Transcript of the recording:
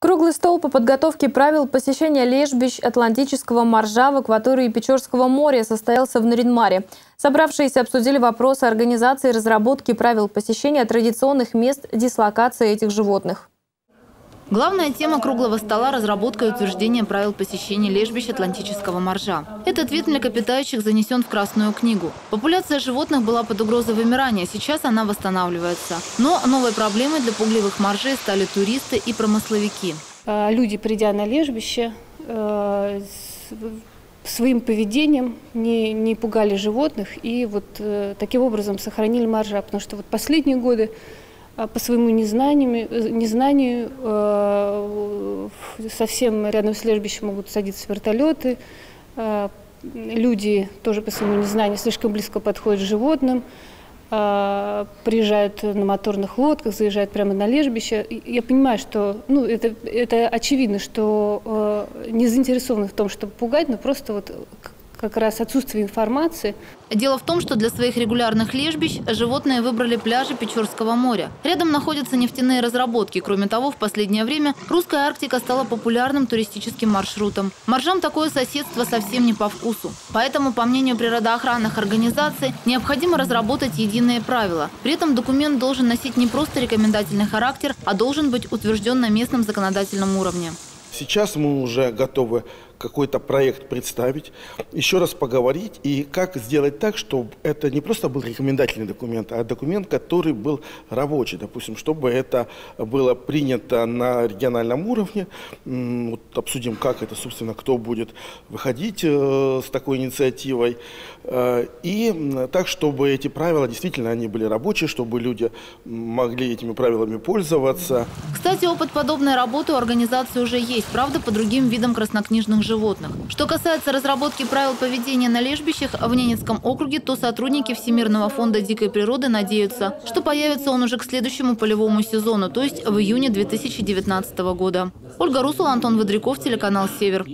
Круглый стол по подготовке правил посещения лежбищ Атлантического моржа в акватории Печорского моря состоялся в Наринмаре. Собравшиеся обсудили вопросы организации и разработки правил посещения традиционных мест дислокации этих животных. Главная тема круглого стола – разработка и утверждение правил посещения лежбищ Атлантического моржа. Этот вид млекопитающих занесен в Красную книгу. Популяция животных была под угрозой вымирания, сейчас она восстанавливается. Но новой проблемой для пугливых моржей стали туристы и промысловики. А, люди, придя на лежбище, э, своим поведением не, не пугали животных и вот э, таким образом сохранили моржа. Потому что вот последние годы по своему незнанию, незнанию э, совсем рядом с лежбищем могут садиться вертолеты, э, люди тоже по своему незнанию слишком близко подходят к животным, приезжают на моторных лодках, заезжают прямо на лежбище. Я понимаю, что ну, это, это очевидно, что не заинтересованы в том, чтобы пугать, но просто вот как раз отсутствие информации. Дело в том, что для своих регулярных лежбищ животные выбрали пляжи Печорского моря. Рядом находятся нефтяные разработки. Кроме того, в последнее время русская Арктика стала популярным туристическим маршрутом. Моржам такое соседство совсем не по вкусу. Поэтому, по мнению природоохранных организаций, необходимо разработать единые правила. При этом документ должен носить не просто рекомендательный характер, а должен быть утвержден на местном законодательном уровне. Сейчас мы уже готовы какой-то проект представить, еще раз поговорить и как сделать так, чтобы это не просто был рекомендательный документ, а документ, который был рабочий, допустим, чтобы это было принято на региональном уровне. Вот обсудим, как это, собственно, кто будет выходить э, с такой инициативой. Э, и так, чтобы эти правила действительно они были рабочие, чтобы люди могли этими правилами пользоваться. Кстати, опыт подобной работы у организации уже есть, правда, по другим видам краснокнижных животных. Что касается разработки правил поведения на лежбищах в Ненецком округе, то сотрудники Всемирного фонда дикой природы надеются, что появится он уже к следующему полевому сезону, то есть в июне 2019 года. Ольга Русул, Антон Водряков, телеканал «Север».